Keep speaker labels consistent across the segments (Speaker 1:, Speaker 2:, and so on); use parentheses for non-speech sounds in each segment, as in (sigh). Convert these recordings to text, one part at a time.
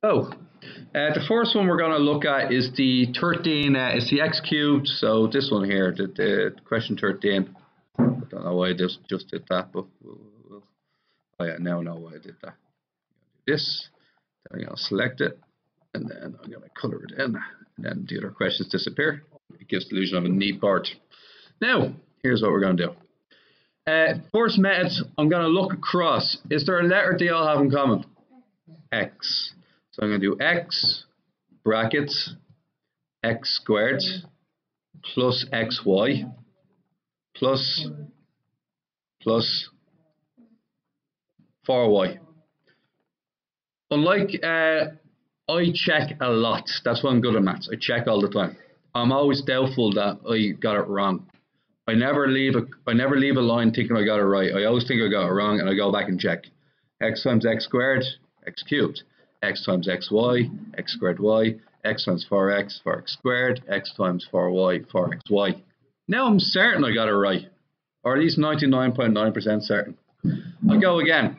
Speaker 1: So, uh, the first one we're going to look at is the 13, uh, it's the x cubed, so this one here, the, the question 13. I don't know why I just, just did that, but we'll, we'll, oh yeah, now I know why I did that. This, then I'm going to select it, and then I'm going to color it in, and then the other questions disappear. It gives the illusion of a neat board. Now, here's what we're going to do. Uh, first method, I'm going to look across. Is there a letter they all have in common? X. So I'm going to do x brackets x squared plus xy plus plus 4y. Unlike uh, I check a lot. That's why I'm good at maths. I check all the time. I'm always doubtful that I got it wrong. I never leave a I never leave a line thinking I got it right. I always think I got it wrong and I go back and check. x times x squared, x cubed x times xy, x squared y, x times 4x, 4x squared, x times 4y, 4xy. Now I'm certain I got it right, or at least 99.9% certain. I go again.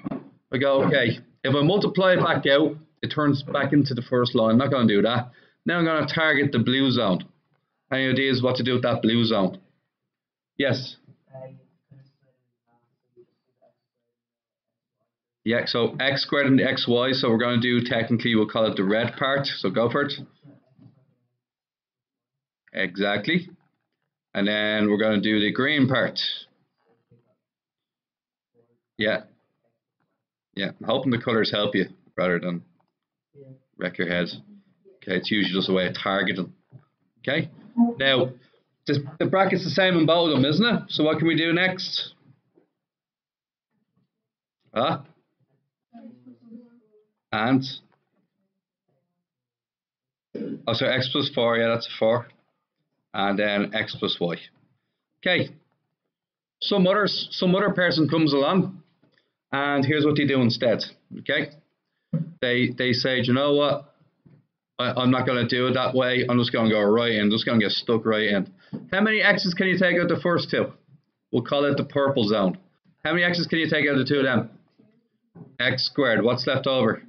Speaker 1: I go, okay, if I multiply it back out, it turns back into the first line. I'm not going to do that. Now I'm going to target the blue zone. Any ideas what to do with that blue zone? Yes? Yeah, so x squared and xy, so we're going to do, technically, we'll call it the red part, so go for it. Exactly. And then we're going to do the green part. Yeah. Yeah, I'm hoping the colours help you rather than wreck your head. Okay, it's usually just a way of targeting. Okay, now the, the bracket's the same in both of them, isn't it? So what can we do next? Huh? And oh so x plus 4 yeah that's a 4 and then x plus y. Okay. Some other some other person comes along and here's what they do instead okay? They they say you know what? I, am not going to do it that way. I'm just going to go right in. I'm just going to get stuck right in. How many x's can you take out the first two? We'll call it the purple zone. How many x's can you take out of the two of them? X squared. What's left over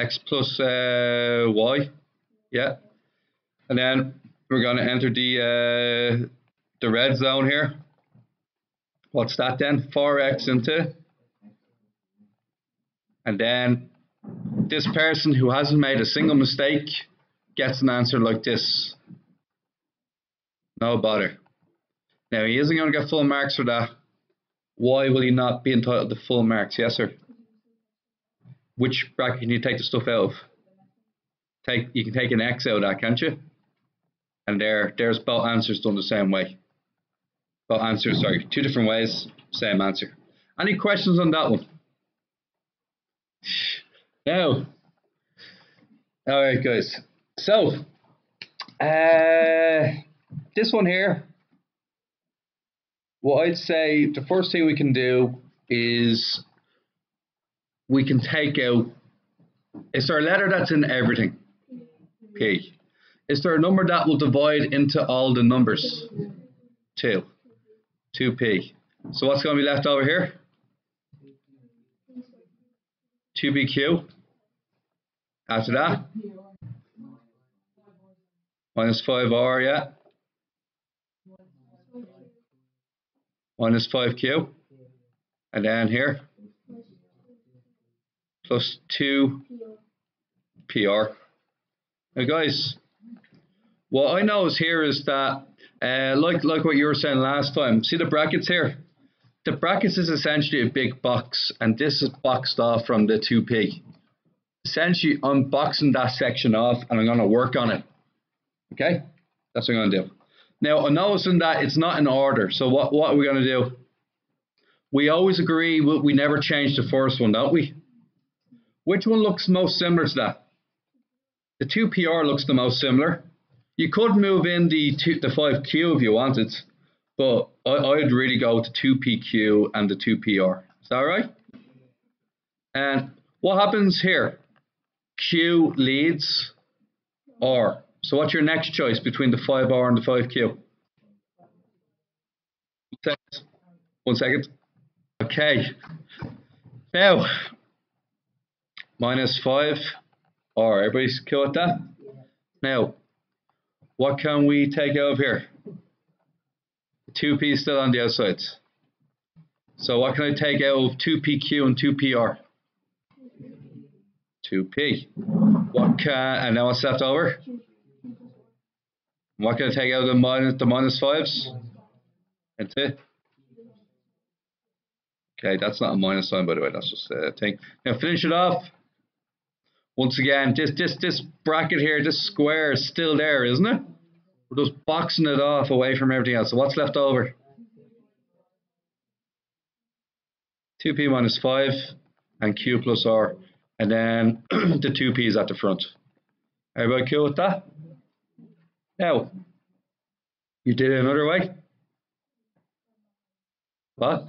Speaker 1: x plus uh, y. Yeah. And then we're going to enter the uh, the red zone here. What's that then? 4x into. And then this person who hasn't made a single mistake gets an answer like this. No bother. Now he isn't going to get full marks for that. Why will he not be entitled to full marks? Yes, sir which bracket can you take the stuff out of? Take you can take an X out of that, can't you? And there there's both answers done the same way. Both answers, sorry, two different ways, same answer. Any questions on that one? No. Alright guys. So uh this one here what I'd say the first thing we can do is we can take out, is there a letter that's in everything? P. Is there a number that will divide into all the numbers? 2. 2p. So what's going to be left over here? 2bq. After that? Minus 5r, yeah. Minus 5q. And then here? Plus 2 PR. Now guys, what I know is here is that, uh, like, like what you were saying last time, see the brackets here? The brackets is essentially a big box, and this is boxed off from the 2P. Essentially, I'm boxing that section off, and I'm going to work on it. Okay? That's what I'm going to do. Now, I'm noticing that it's not in order, so what, what are we going to do? We always agree we, we never change the first one, don't we? Which one looks most similar to that? The 2PR looks the most similar. You could move in the two, the 5Q if you wanted, but I, would really go the 2PQ and the 2PR. Is that right? And what happens here? Q leads R. So what's your next choice between the 5R and the 5Q? One second. Okay. Now, minus 5 Alright, Everybody's cool with that? Now, what can we take out of here? 2p still on the outside. So what can I take out of 2pq and 2pr? 2p. What can, and now what's left over? What can I take out of the minus, the minus 5s? That's it. Okay, that's not a minus sign, by the way. That's just a thing. Now finish it off. Once again, this this this bracket here, this square is still there, isn't it? We're just boxing it off away from everything else. So what's left over? 2p minus 5 and q plus r. And then (clears throat) the 2p is at the front. Everybody cool with that? Now, you did it another way? What?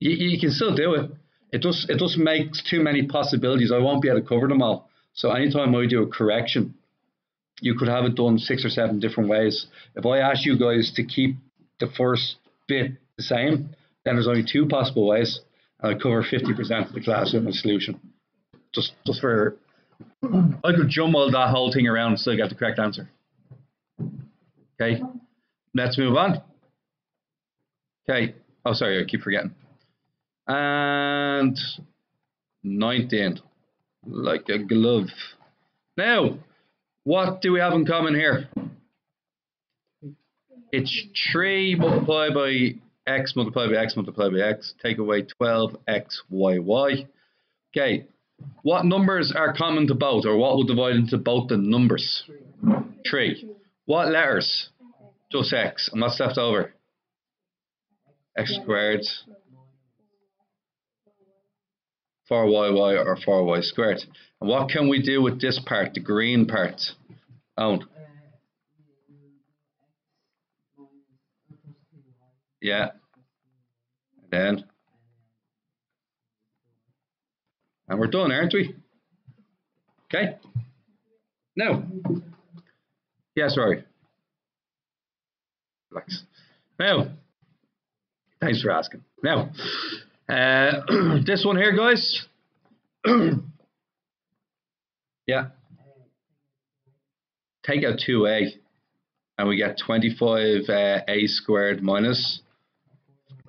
Speaker 1: You, you can still do it. It just it just makes too many possibilities. I won't be able to cover them all. So anytime I do a correction, you could have it done six or seven different ways. If I ask you guys to keep the first bit the same, then there's only two possible ways, and I cover 50% of the class with my solution. Just just for I could jumble that whole thing around and still get the correct answer. Okay, let's move on. Okay, oh sorry, I keep forgetting. And 19, like a glove. Now, what do we have in common here? It's 3 multiplied by x multiplied by x multiplied by x. Take away 12xyy. Okay, what numbers are common to both, or what will divide into both the numbers? 3. What letters? Just x. And what's left over? x squared 4yy or 4y squared. And what can we do with this part, the green part? Own. Yeah. And then. And we're done, aren't we? Okay. No. Yes, Rory. Relax. Now. Thanks for asking. Now. Uh, (clears throat) this one here, guys. (clears throat) yeah. Take out 2a and we get 25 uh, a squared minus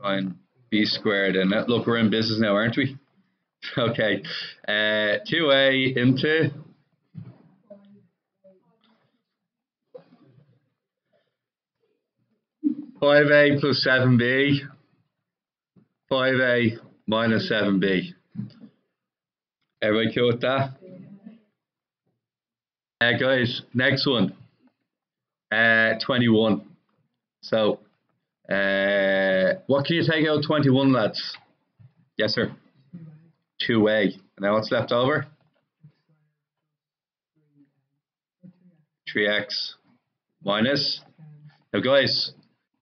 Speaker 1: and b squared. And look, we're in business now, aren't we? (laughs) okay. Uh, 2a into Five A plus seven B 5a minus 7b. Everybody cool with that? Uh, guys, next one. Uh, 21. So, uh, what can you take out 21, lads? Yes, sir. 2a. Now what's left over? 3x minus. Now, guys,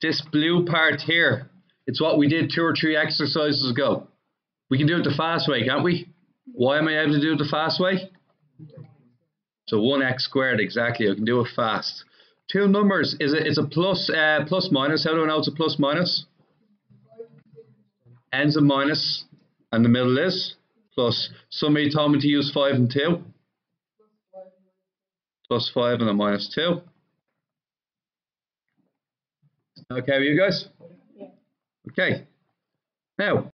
Speaker 1: this blue part here it's what we did two or three exercises ago. We can do it the fast way, can't we? Why am I able to do it the fast way? So 1x squared, exactly. I can do it fast. Two numbers, is it, it's a plus, uh, plus minus. How do I know it's a plus minus? Ends a minus, and the middle is plus. Somebody told me to use 5 and 2. Plus 5 and a minus 2. Okay with you guys? Okay. Now,